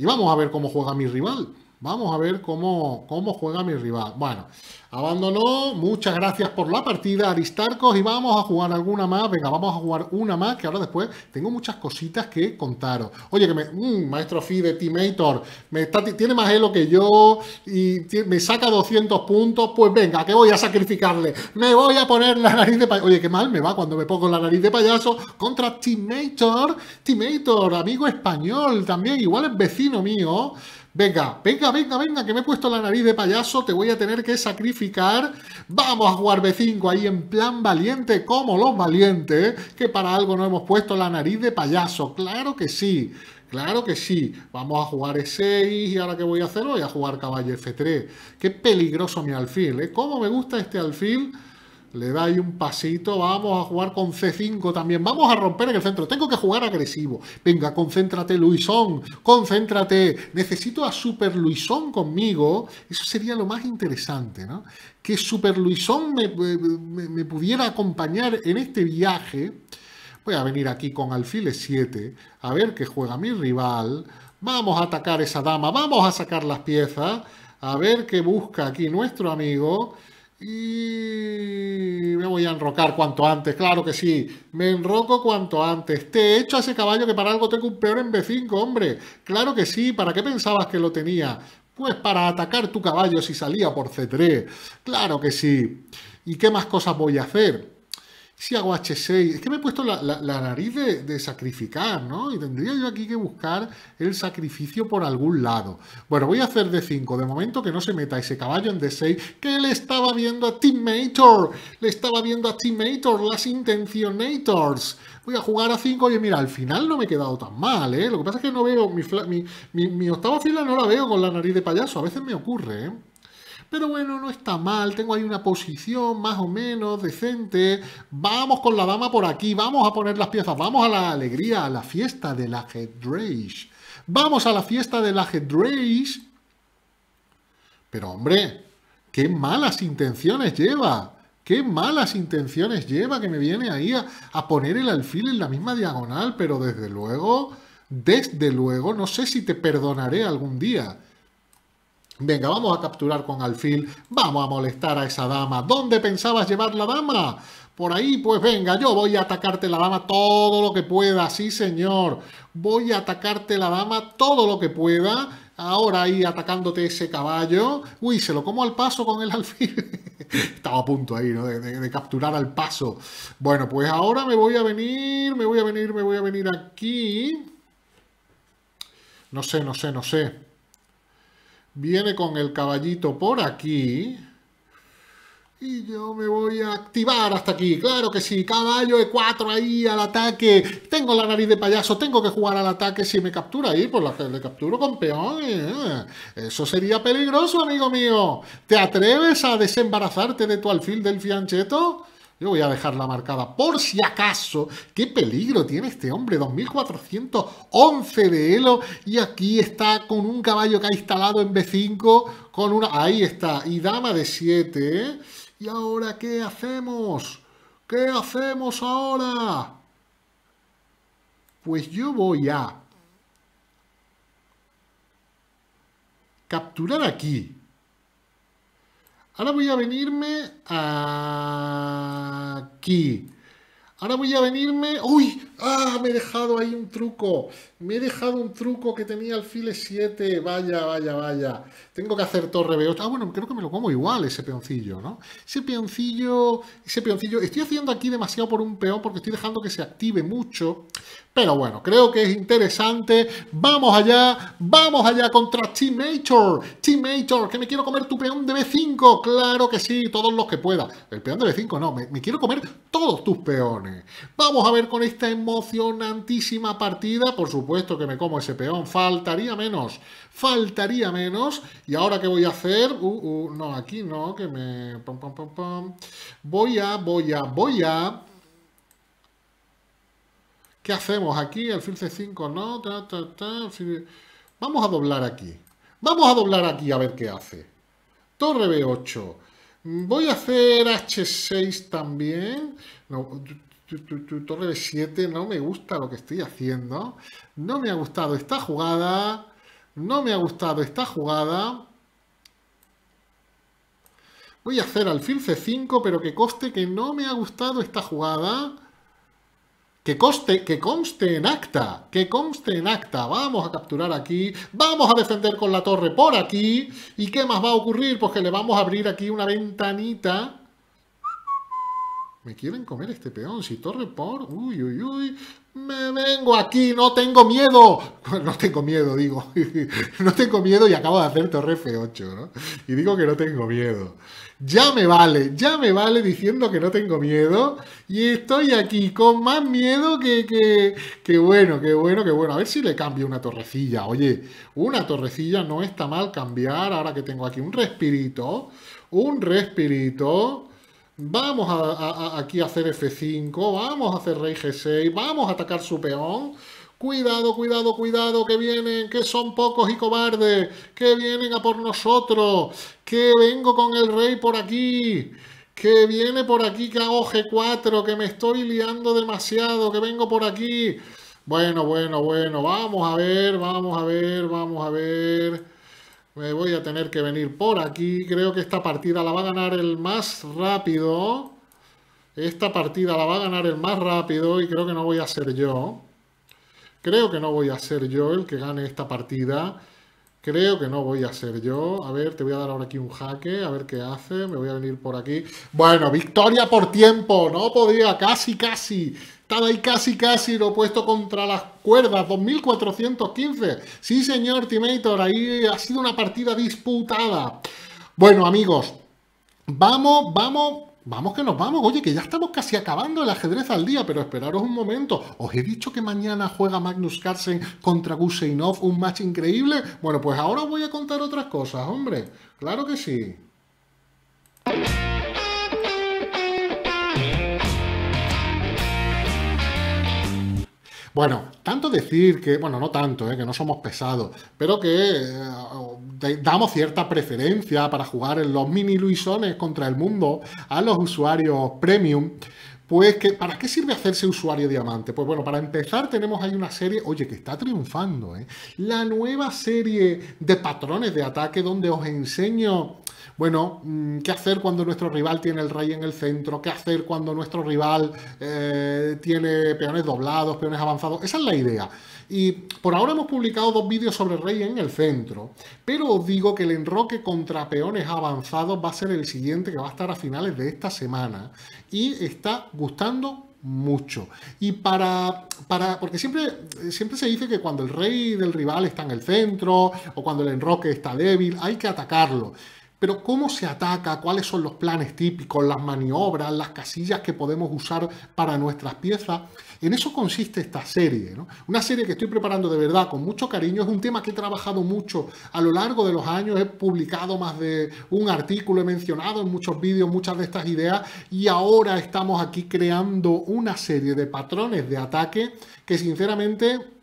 Y vamos a ver cómo juega mi rival. Vamos a ver cómo, cómo juega mi rival. Bueno, abandonó. Muchas gracias por la partida, Aristarcos. Y vamos a jugar alguna más. Venga, vamos a jugar una más, que ahora después tengo muchas cositas que contaros. Oye, que me... Mm, maestro Fi de Teamator, me tiene más elo que yo y me saca 200 puntos. Pues venga, que voy a sacrificarle. Me voy a poner la nariz de payaso. Oye, qué mal me va cuando me pongo la nariz de payaso contra Teamator. Teamator, amigo español también. Igual es vecino mío. Venga, venga, venga, venga, que me he puesto la nariz de payaso, te voy a tener que sacrificar. Vamos a jugar B5 ahí en plan valiente, como los valientes, que para algo no hemos puesto la nariz de payaso. Claro que sí, claro que sí. Vamos a jugar E6 y ahora qué voy a hacer, voy a jugar caballo F3. Qué peligroso mi alfil, ¿eh? ¿Cómo me gusta este alfil? Le da ahí un pasito, vamos a jugar con C5 también, vamos a romper en el centro, tengo que jugar agresivo. Venga, concéntrate Luisón, concéntrate, necesito a Super Luisón conmigo, eso sería lo más interesante, ¿no? Que Super Luisón me, me, pudiera acompañar en este viaje. Voy a venir aquí con alfiles 7, a ver qué juega mi rival. Vamos a atacar esa dama, vamos a sacar las piezas, a ver qué busca aquí nuestro amigo. Y me voy a enrocar cuanto antes, claro que sí. Me enroco cuanto antes. Te he hecho a ese caballo que para algo tengo un peor en B5, hombre. Claro que sí, ¿para qué pensabas que lo tenía? Pues para atacar tu caballo si salía por C3. Claro que sí. ¿Y qué más cosas voy a hacer? Si hago H6, es que me he puesto la, nariz de, sacrificar, ¿no? Y tendría yo aquí que buscar el sacrificio por algún lado. Bueno, voy a hacer D5, de momento que no se meta ese caballo en D6, que le estaba viendo a Teammator, le estaba viendo a Teammator, las Intentionators. Voy a jugar a 5, oye, mira, al final no me he quedado tan mal, ¿eh? Lo que pasa es que no veo, mi, mi, mi octava fila no la veo con la nariz de payaso, a veces me ocurre, ¿eh? Pero bueno, no está mal, tengo ahí una posición más o menos decente. Vamos con la dama por aquí, vamos a poner las piezas, vamos a la alegría, a la fiesta del ajedrez. Vamos a la fiesta del ajedrez. Pero hombre, qué malas intenciones lleva. Qué malas intenciones lleva que me viene ahí a, a, poner el alfil en la misma diagonal, pero desde luego, desde luego, no sé si te perdonaré algún día. Venga, vamos a capturar con alfil, vamos a molestar a esa dama. ¿Dónde pensabas llevar la dama? Por ahí, pues venga, yo voy a atacarte la dama todo lo que pueda, sí señor. Voy a atacarte la dama todo lo que pueda. Ahora ahí atacándote ese caballo. Uy, se lo como al paso con el alfil. Estaba a punto ahí, ¿no? De, de, capturar al paso. Bueno, pues ahora me voy a venir, me voy a venir, me voy a venir aquí. No sé, no sé, no sé viene con el caballito por aquí. Y yo me voy a activar hasta aquí. Claro que sí, caballo de 4 ahí al ataque. Tengo la nariz de payaso, tengo que jugar al ataque. Si me captura ahí, pues le capturo con peón. Eso sería peligroso, amigo mío. ¿Te atreves a desembarazarte de tu alfil del fiancheto? Yo voy a dejarla marcada por si acaso. ¡Qué peligro tiene este hombre! 2411 de elo y aquí está con un caballo que ha instalado en B5 con una... Ahí está. Y dama de 7. ¿eh? ¿Y ahora qué hacemos? ¿Qué hacemos ahora? Pues yo voy a capturar aquí Ahora voy a venirme aquí. Ahora voy a venirme... ¡Uy! ¡Ah! Me he dejado ahí un truco. Me he dejado un truco que tenía alfil 7. Vaya, vaya, vaya. Tengo que hacer torre B8. Ah, bueno, creo que me lo como igual ese peoncillo, ¿no? Ese peoncillo... Ese peoncillo... Estoy haciendo aquí demasiado por un peón porque estoy dejando que se active mucho. Pero bueno, creo que es interesante. Vamos allá. Vamos allá contra Teammator. Teammator, que me quiero comer tu peón de B5. Claro que sí, todos los que pueda. El peón de B5 no. Me, me quiero comer todos tus peones. Vamos a ver con esta emoción emocionantísima partida. Por supuesto que me como ese peón, faltaría menos, faltaría menos. ¿Y ahora qué voy a hacer? Uh, uh, no, aquí no, que me... Voy a, voy a, voy a... ¿Qué hacemos aquí? El fil C5 no, Vamos a doblar aquí. Vamos a doblar aquí a ver qué hace. Torre B8. Voy a hacer H6 también. Torre B7 no me gusta lo que estoy haciendo. No me ha gustado esta jugada. No me ha gustado esta jugada. Voy a hacer alfil C5, pero que coste que no me ha gustado esta jugada. Que, coste, que conste en acta, que conste en acta. Vamos a capturar aquí, vamos a defender con la torre por aquí. ¿Y qué más va a ocurrir? Pues que le vamos a abrir aquí una ventanita. Me quieren comer este peón, si torre por... Uy, uy, uy. Me vengo aquí, no tengo miedo. No tengo miedo, digo. no tengo miedo y acabo de hacer torre F8, ¿no? Y digo que no tengo miedo. Ya me vale, ya me vale diciendo que no tengo miedo. Y estoy aquí con más miedo que, que, que bueno, que bueno, que bueno. A ver si le cambio una torrecilla. Oye, una torrecilla no está mal cambiar. Ahora que tengo aquí un respirito, un respirito. Vamos a, aquí a hacer F5, vamos a hacer rey G6, vamos a atacar su peón. Cuidado, cuidado, cuidado, que vienen, que son pocos y cobardes, que vienen a por nosotros, que vengo con el rey por aquí, que viene por aquí, que hago G4, que me estoy liando demasiado, que vengo por aquí. Bueno, bueno, bueno, vamos a ver, vamos a ver, vamos a ver. Me voy a tener que venir por aquí. Creo que esta partida la va a ganar el más rápido. Esta partida la va a ganar el más rápido y creo que no voy a ser yo. Creo que no voy a ser yo el que gane esta partida. Creo que no voy a ser yo. A ver, te voy a dar ahora aquí un jaque, a ver qué hace. Me voy a venir por aquí. Bueno, victoria por tiempo. No podía, casi, casi. Estaba ahí casi, casi, lo he puesto contra las cuerdas. 2415. Sí, señor Timator, ahí ha sido una partida disputada. Bueno, amigos, vamos, vamos Vamos que nos vamos, oye, que ya estamos casi acabando el ajedrez al día, pero esperaros un momento. ¿Os he dicho que mañana juega Magnus Carlsen contra Guseinov, un match increíble? Bueno, pues ahora os voy a contar otras cosas, hombre. Claro que sí. Bueno, tanto decir que, bueno, no tanto, eh, que no somos pesados, pero que eh, damos cierta preferencia para jugar en los mini Luisones contra el mundo a los usuarios premium. Pues, que, ¿para qué sirve hacerse usuario diamante? Pues bueno, para empezar tenemos ahí una serie, oye, que está triunfando, ¿eh? La nueva serie de patrones de ataque donde os enseño bueno, mm, ¿qué hacer cuando nuestro rival tiene el rey en el centro? ¿Qué hacer cuando nuestro rival eh, tiene peones doblados, peones avanzados? Esa es la idea. Y por ahora hemos publicado dos vídeos sobre el rey en el centro, pero os digo que el enroque contra peones avanzados va a ser el siguiente que va a estar a finales de esta semana y está gustando mucho. Y para, para, porque siempre, siempre se dice que cuando el rey del rival está en el centro o cuando el enroque está débil, hay que atacarlo. Pero ¿cómo se ataca? ¿Cuáles son los planes típicos, las maniobras, las casillas que podemos usar para nuestras piezas? En eso consiste esta serie. Una serie que estoy preparando de verdad con mucho cariño. Es un tema que he trabajado mucho a lo largo de los años. He publicado más de un artículo, he mencionado en muchos vídeos muchas de estas ideas y ahora estamos aquí creando una serie de patrones de ataque que sinceramente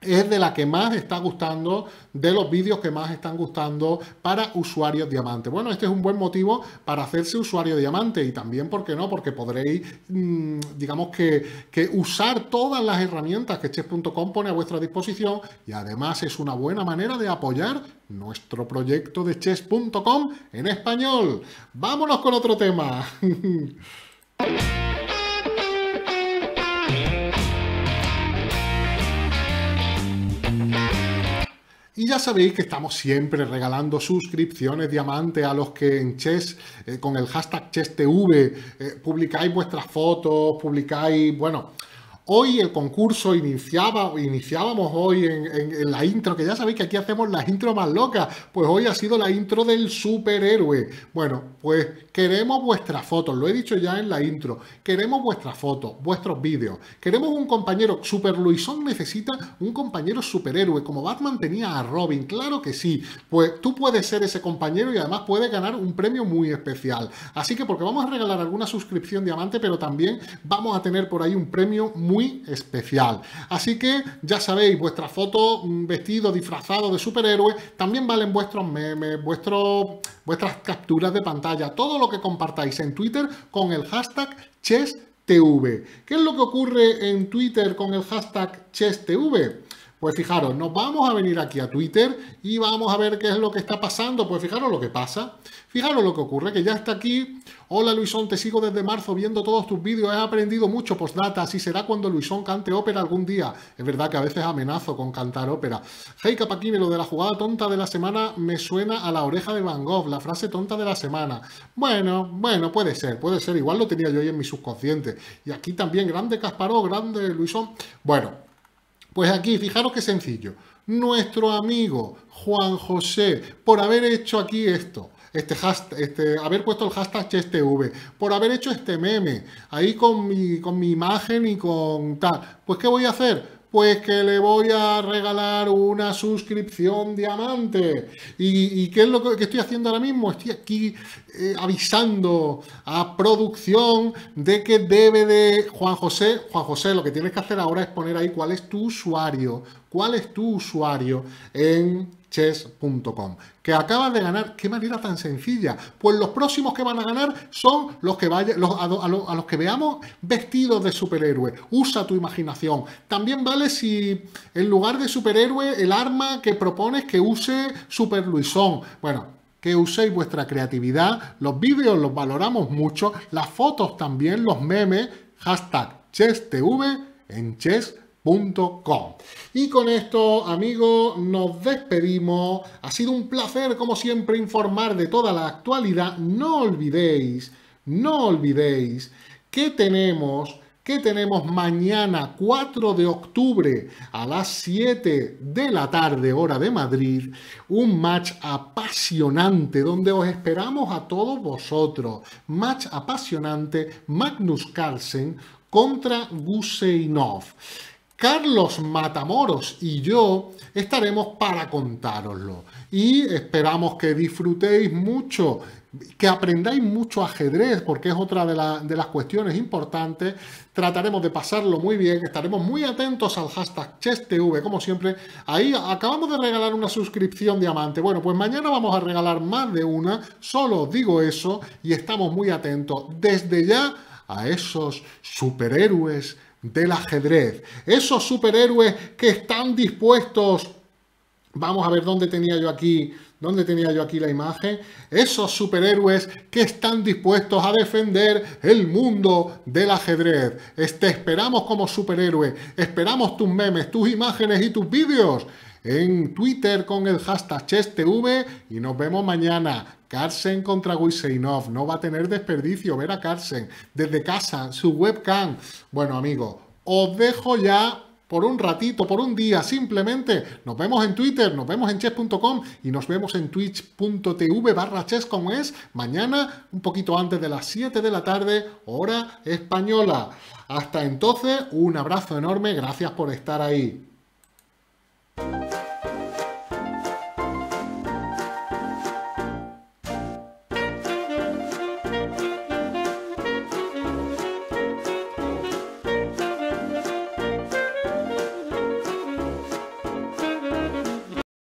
es de la que más está gustando, de los vídeos que más están gustando para usuarios diamante. Bueno, este es un buen motivo para hacerse usuario diamante y también, ¿por qué no? Porque podréis, mm, digamos que, que, usar todas las herramientas que chess.com pone a vuestra disposición y además es una buena manera de apoyar nuestro proyecto de chess.com en español. Vámonos con otro tema. Y ya sabéis que estamos siempre regalando suscripciones diamante a los que en Chess, eh, con el hashtag ChessTV, eh, publicáis vuestras fotos, publicáis, bueno, Hoy el concurso iniciaba, iniciábamos hoy en, la intro, que ya sabéis que aquí hacemos las intro más locas, pues hoy ha sido la intro del superhéroe. Bueno, pues queremos vuestras fotos, lo he dicho ya en la intro, queremos vuestras fotos, vuestros vídeos, queremos un compañero, Super Luisón necesita un compañero superhéroe, como Batman tenía a Robin, claro que sí, pues tú puedes ser ese compañero y además puedes ganar un premio muy especial. Así que porque vamos a regalar alguna suscripción diamante, pero también vamos a tener por ahí un premio muy especial. Así que ya sabéis, vuestra foto mm, vestido, disfrazado de superhéroe, también valen vuestros memes, vuestros, vuestras capturas de pantalla, todo lo que compartáis en Twitter con el hashtag ChessTV. ¿Qué es lo que ocurre en Twitter con el hashtag ChessTV? Pues fijaros, nos vamos a venir aquí a Twitter y vamos a ver qué es lo que está pasando. Pues fijaros lo que pasa. Fijaros lo que ocurre, que ya está aquí. Hola Luisón, te sigo desde marzo viendo todos tus vídeos. He aprendido mucho postdata. Así será cuando Luisón cante ópera algún día. Es verdad que a veces amenazo con cantar ópera. Hey Capaquine, lo de la jugada tonta de la semana me suena a la oreja de Van Gogh, la frase tonta de la semana. Bueno, bueno, puede ser, puede ser. Igual lo tenía yo ahí en mi subconsciente. Y aquí también, grande Casparó, grande Luisón. Bueno, pues aquí, fijaros qué sencillo. Nuestro amigo Juan José, por haber hecho aquí esto, este hashtag, este, haber puesto el hashtag HSTV, por haber hecho este meme, ahí con mi, con mi imagen y con tal, pues ¿qué voy a hacer? Pues que le voy a regalar una suscripción diamante. ¿Y, qué es lo que, estoy haciendo ahora mismo? Estoy aquí eh, avisando a producción de que debe de... Juan José, Juan José, lo que tienes que hacer ahora es poner ahí cuál es tu usuario. ¿Cuál es tu usuario en chess.com, que acaba de ganar. ¿Qué manera tan sencilla? Pues los próximos que van a ganar son los que vayan, a, los que veamos vestidos de superhéroe. Usa tu imaginación. También vale si en lugar de superhéroe el arma que propones que use Super Luisón. Bueno, que uséis vuestra creatividad. Los vídeos los valoramos mucho. Las fotos también, los memes. Hashtag ChessTV en chess y con esto, amigos, nos despedimos. Ha sido un placer, como siempre, informar de toda la actualidad. No olvidéis, no olvidéis que tenemos que tenemos mañana 4 de octubre a las 7 de la tarde hora de Madrid, un match apasionante donde os esperamos a todos vosotros. Match apasionante Magnus Carlsen contra Guseinov. Carlos Matamoros y yo estaremos para contároslo. Y esperamos que disfrutéis mucho, que aprendáis mucho ajedrez, porque es otra de, las cuestiones importantes. Trataremos de pasarlo muy bien, estaremos muy atentos al hashtag ChessTV, como siempre. Ahí acabamos de regalar una suscripción diamante. Bueno, pues mañana vamos a regalar más de una, solo digo eso, y estamos muy atentos desde ya a esos superhéroes del ajedrez. Esos superhéroes que están dispuestos... Vamos a ver dónde tenía yo aquí, dónde tenía yo aquí la imagen. Esos superhéroes que están dispuestos a defender el mundo del ajedrez. Te esperamos como superhéroe. Esperamos tus memes, tus imágenes y tus vídeos en Twitter con el hashtag ChessTV y nos vemos mañana. Carlsen contra Guiseinov. No va a tener desperdicio ver a Carlsen desde casa, su webcam. Bueno, amigos, os dejo ya por un ratito, por un día, simplemente. Nos vemos en Twitter, nos vemos en chess.com y nos vemos en twitch.tv barra chess como es mañana, un poquito antes de las 7 de la tarde, hora española. Hasta entonces, un abrazo enorme, gracias por estar ahí.